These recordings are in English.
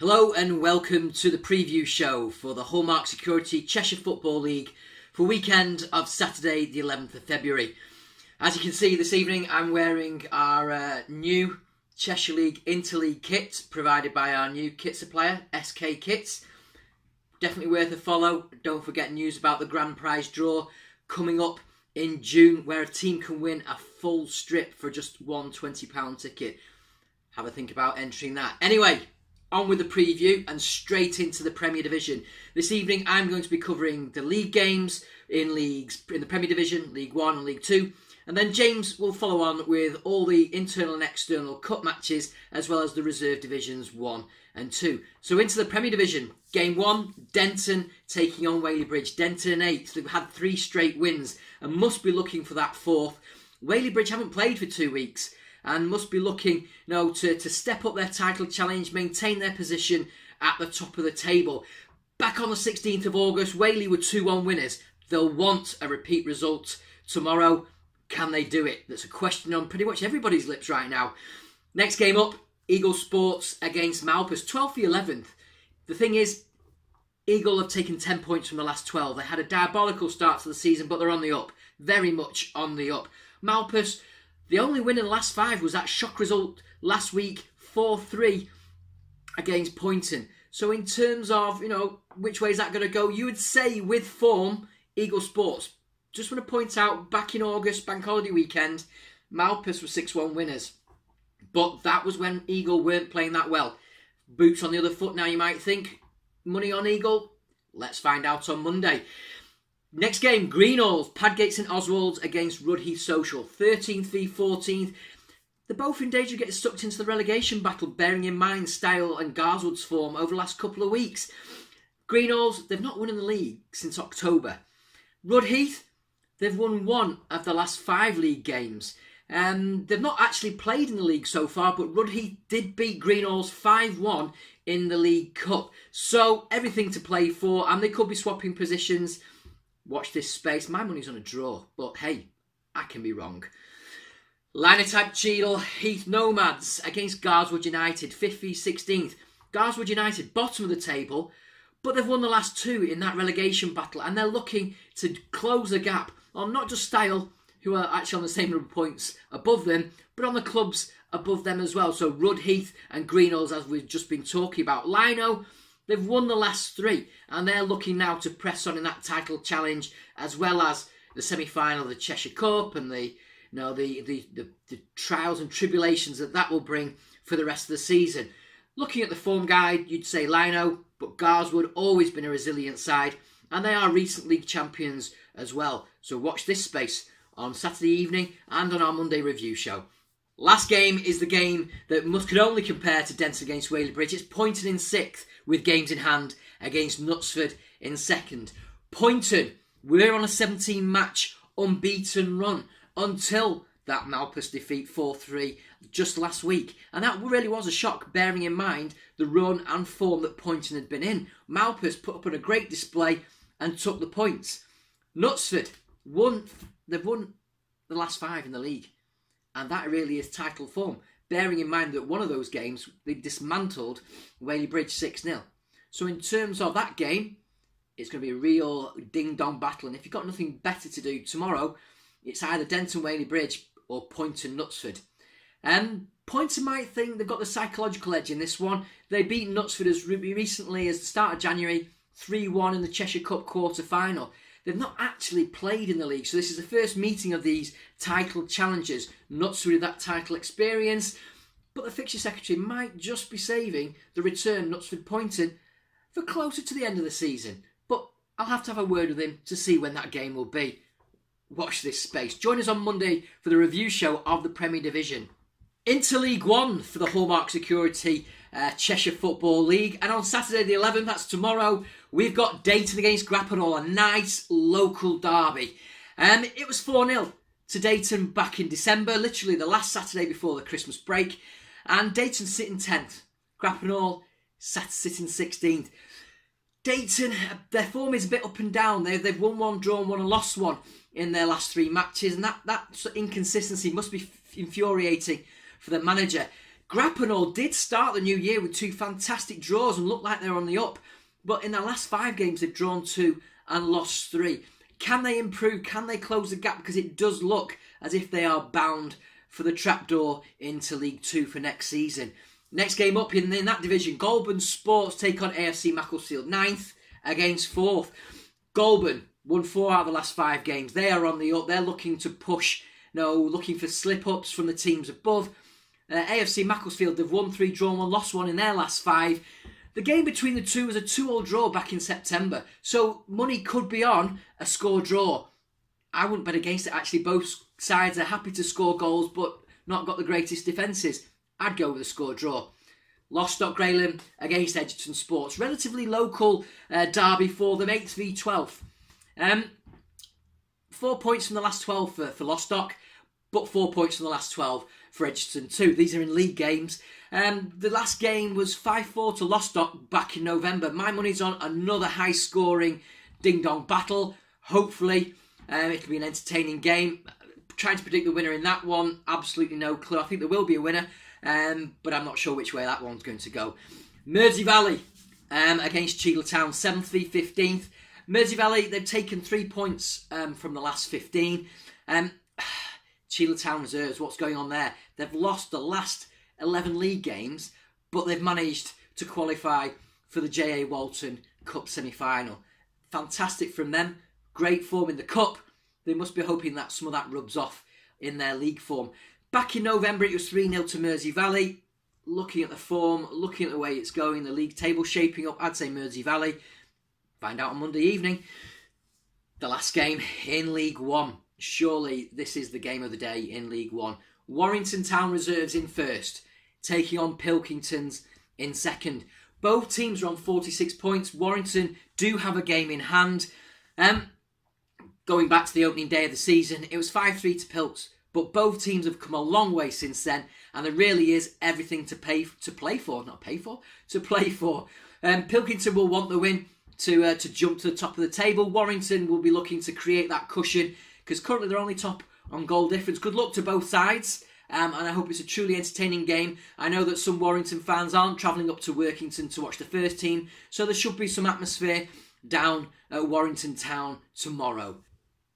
Hello and welcome to the preview show for the Hallmark Security Cheshire Football League for weekend of Saturday, the 11th of February. As you can see this evening, I'm wearing our uh, new Cheshire League Interleague kit provided by our new kit supplier, SK Kits. Definitely worth a follow. Don't forget news about the grand prize draw coming up in June, where a team can win a full strip for just one £20 ticket. Have a think about entering that. Anyway, on with the preview and straight into the Premier Division. This evening I'm going to be covering the league games in leagues in the Premier Division, League 1 and League 2. And then James will follow on with all the internal and external cup matches as well as the reserve divisions 1 and 2. So into the Premier Division, game 1, Denton taking on Whaley Bridge. Denton 8th, they've had three straight wins and must be looking for that fourth. Whaley Bridge haven't played for two weeks and must be looking you know, to, to step up their title challenge, maintain their position at the top of the table. Back on the 16th of August, Whaley were 2 1 winners. They'll want a repeat result tomorrow. Can they do it? That's a question on pretty much everybody's lips right now. Next game up Eagle Sports against Malpas, 12th for 11th. The thing is, Eagle have taken 10 points from the last 12. They had a diabolical start to the season, but they're on the up. Very much on the up. Malpas the only win in the last five was that shock result last week, 4 3 against Poynton. So, in terms of, you know, which way is that going to go, you would say with form, Eagle Sports. Just want to point out, back in August, bank holiday weekend, Malpas were 6 1 winners. But that was when Eagle weren't playing that well. Boots on the other foot now, you might think. Money on Eagle? Let's find out on Monday. Next game, Greenalls, Padgate St Oswald's against Rudheath Social, 13th v 14th. They're both in danger of getting sucked into the relegation battle, bearing in mind Styal and Garswood's form over the last couple of weeks. Greenalls, they've not won in the league since October. Rudheath, they've won one of the last five league games. Um, they've not actually played in the league so far, but Rudheath did beat Greenalls 5 1 in the League Cup. So everything to play for, and they could be swapping positions Watch this space. My money's on a draw, but hey, I can be wrong. Linotype Cheadle, Heath Nomads against Garswood United, 5th 16th. Garswood United, bottom of the table, but they've won the last two in that relegation battle, and they're looking to close the gap on not just Styal, who are actually on the same number of points above them, but on the clubs above them as well. So Rudheath and Greenalls, as we've just been talking about. Lino, They've won the last three, and they're looking now to press on in that title challenge, as well as the semi-final of the Cheshire Cup and the you know the, the, the, the trials and tribulations that that will bring for the rest of the season. Looking at the form guide, you'd say Lino, but Garswood always been a resilient side, and they are recent league champions as well. So watch this space on Saturday evening and on our Monday review show. Last game is the game that must could only compare to Denton against Whaley Bridge. It's Poynton in sixth with games in hand against Knutsford in second. Poynton, we're on a 17 match unbeaten run until that Malpas defeat 4 3 just last week. And that really was a shock, bearing in mind the run and form that Poynton had been in. Malpas put up on a great display and took the points. Knutsford won, they've won the last five in the league. And that really is title form bearing in mind that one of those games they dismantled Whaley Bridge 6 0. So, in terms of that game, it's going to be a real ding dong battle. And if you've got nothing better to do tomorrow, it's either Denton Whaley Bridge or Poynton Knutsford. Um, Poynton might think they've got the psychological edge in this one. They beat Knutsford as recently as the start of January 3 1 in the Cheshire Cup quarter final. They've not actually played in the league, so this is the first meeting of these title challengers. Not through that title experience, but the fixture secretary might just be saving the return Knutsford Poynton for closer to the end of the season. But I'll have to have a word with him to see when that game will be. Watch this space. Join us on Monday for the review show of the Premier Division. Into League One for the Hallmark Security uh, Cheshire Football League. And on Saturday the 11th, that's tomorrow, we've got Daten against Grappenhall, a nice local derby. Um, it was 4 0 to Daten back in December, literally the last Saturday before the Christmas break. And Daten sitting 10th. Grappenhall sat sitting 16th. Daten, their form is a bit up and down. They, they've won one, drawn one, and lost one in their last three matches, and that, that inconsistency must be infuriating for the manager. Grappenhall did start the new year with two fantastic draws and looked like they're on the up, but in their last five games they've drawn two and lost three. Can they improve? Can they close the gap? Because it does look as if they are bound for the trapdoor into League Two for next season. Next game up in, in that division, Golborne Sports take on AFC Macclesfield, ninth against fourth. Golborne won four out of the last five games. They are on the up. They're looking to push, no, looking for slip ups from the teams above. Uh, AFC Macclesfield, they've won three, drawn one, lost one in their last five. The game between the two was a two-all draw back in September, so money could be on a score draw. I wouldn't bet against it. Actually, both sides are happy to score goals, but not got the greatest defences. I'd go with a score draw. Lostock Gralam against Egerton Sports. Relatively local uh, derby for them, 8th v 12th. Um, four points from the last 12 for, for Lostock, but four points from the last 12 for Egerton too. These are in league games. Um, the last game was 5 4 to Lostock back in November. My money's on another high scoring ding dong battle. Hopefully, um, it'll be an entertaining game. Trying to predict the winner in that one, absolutely no clue. I think there will be a winner, um, but I'm not sure which way that one's going to go. Mersey Valley um, against Cheadle Town, 7th v 15th. Mersey Valley, they've taken three points um, from the last 15. Cheadle Town reserves, what's going on there? They've lost the last 11 league games, but they've managed to qualify for the J.A. Walton Cup semi final. Fantastic from them. Great form in the Cup. They must be hoping that some of that rubs off in their league form. Back in November, it was 3 0 to Mersey Valley. Looking at the form, looking at the way it's going, the league table shaping up, I'd say Mersey Valley. Find out on Monday evening. The last game in League One. Surely this is the game of the day in League One. Warrington Town reserves in first, taking on Pilkington's in second. Both teams are on 46 points. Warrington do have a game in hand. Um, going back to the opening day of the season, it was 5 3 to Pilks, but both teams have come a long way since then, and there really is everything to pay to play for, not pay for, to play for. Um, Pilkington will want the win to uh, to jump to the top of the table. Warrington will be looking to create that cushion because currently they're only top on goal difference. Good luck to both sides. Um, and I hope it's a truly entertaining game. I know that some Warrington fans aren't travelling up to Workington to watch the first team, so there should be some atmosphere down at Warrington Town tomorrow.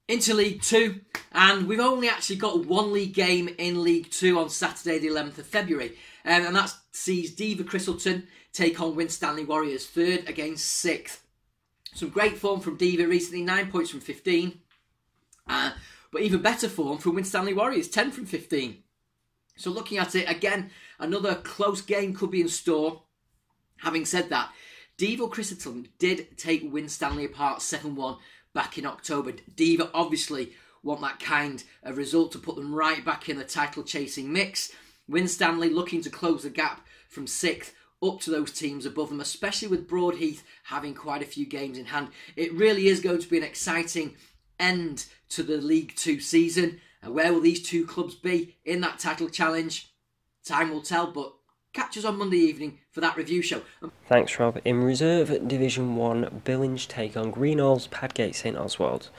Into League Two, and we've only actually got one league game in League Two on Saturday, the 11th of February, um, and that sees Diva Christleton take on Winstanley Warriors, third against sixth. Some great form from Diva recently, nine points from 15. Uh, but even better form from Winstanley Warriors, 10 from 15. So looking at it, again, another close game could be in store. Having said that, Diva Christleton did take Winstanley apart 7-1 back in October. Diva obviously want that kind of result to put them right back in the title chasing mix. Winstanley looking to close the gap from 6th up to those teams above them, especially with Broadheath having quite a few games in hand. It really is going to be an exciting end to the League Two season. And where will these two clubs be in that title challenge? Time will tell, but catch us on Monday evening for that review show. Thanks, Rob. In Reserve Division 1, Billinge take on Greenall's Padgate St Oswald.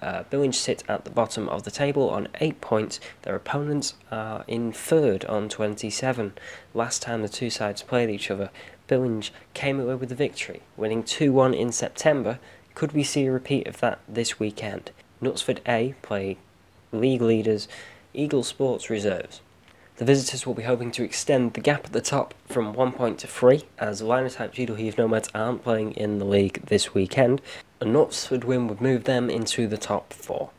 Uh, Billinge sit at the bottom of the table on 8 points. Their opponents are in third on 27. Last time the two sides played each other, Billinge came away with the victory, winning 2 1 in September. Could we see a repeat of that this weekend? Knutsford A play league leaders Eagle Sports Reserves. The visitors will be hoping to extend the gap at the top from one point to three, as Linotype Cheadle Heath Nomads aren't playing in the league this weekend. A Knutsford win would move them into the top four.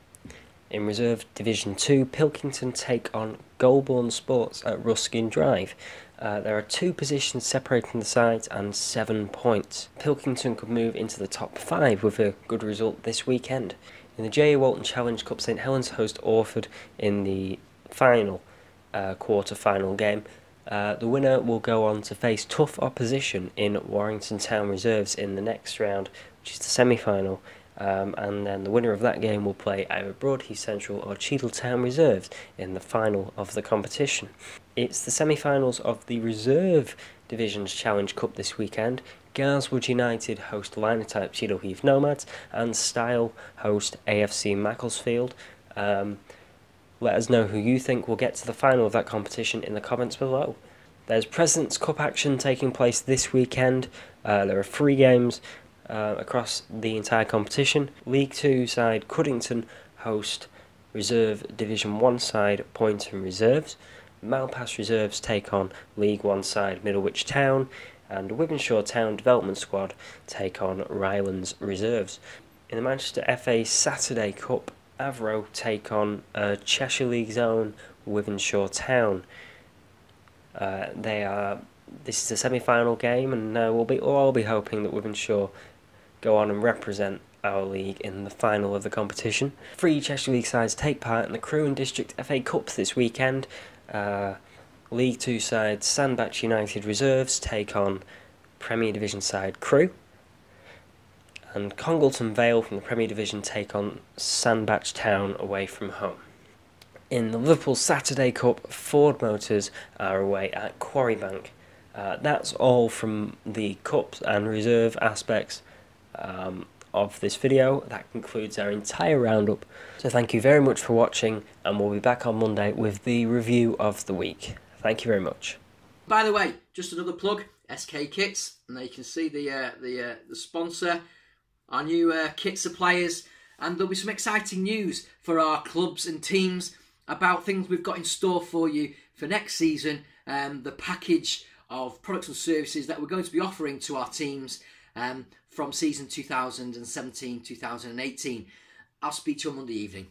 In Reserve Division 2, Pilkington take on Golborne Sports at Ruskin Drive. Uh, there are two positions separating the sides and seven points. Pilkington could move into the top five with a good result this weekend. In the J.A. Walton Challenge Cup, St Helens host Orford in the final uh, quarter-final game. Uh, the winner will go on to face tough opposition in Warrington Town Reserves in the next round, which is the semi-final. Um, and then the winner of that game will play either Broadheath Central or Cheadle Town Reserves in the final of the competition. It's the semi-finals of the Reserve Divisions Challenge Cup this weekend. Garswood United host Linotype Cheadle Heath Nomads, and Styal host AFC Macclesfield. Um, let us know who you think will get to the final of that competition in the comments below. There's President's Cup action taking place this weekend. Uh, there are three games uh, across the entire competition. League Two side Cuddington host Reserve Division One side Poynton Reserves. Malpas Reserves take on League One side Middlewich Town, and Wythenshawe Town Development Squad take on Rylands Reserves. In the Manchester FA Saturday Cup, Avro take on uh, Cheshire League Zone Wythenshawe Town. Uh, they are. This is a semi-final game, and uh, we'll be all be hoping that Wythenshawe go on and represent our league in the final of the competition. Three Cheshire League sides take part in the Crewe and District FA Cups this weekend. Uh, League Two side Sandbach United Reserves take on Premier Division side Crewe. And Congleton Vale from the Premier Division take on Sandbach Town away from home. In the Liverpool Saturday Cup, Ford Motors are away at Quarrybank. Uh, that's all from the Cups and Reserve aspects um, of this video. That concludes our entire roundup. So thank you very much for watching and we'll be back on Monday with the review of the week. Thank you very much. By the way, just another plug, SK Kits, and there you can see the uh, the uh, the sponsor, our new uh, kit suppliers, and there'll be some exciting news for our clubs and teams about things we've got in store for you for next season, um, the package of products and services that we're going to be offering to our teams um, from season 2017 2018. I'll speak to you on Monday evening.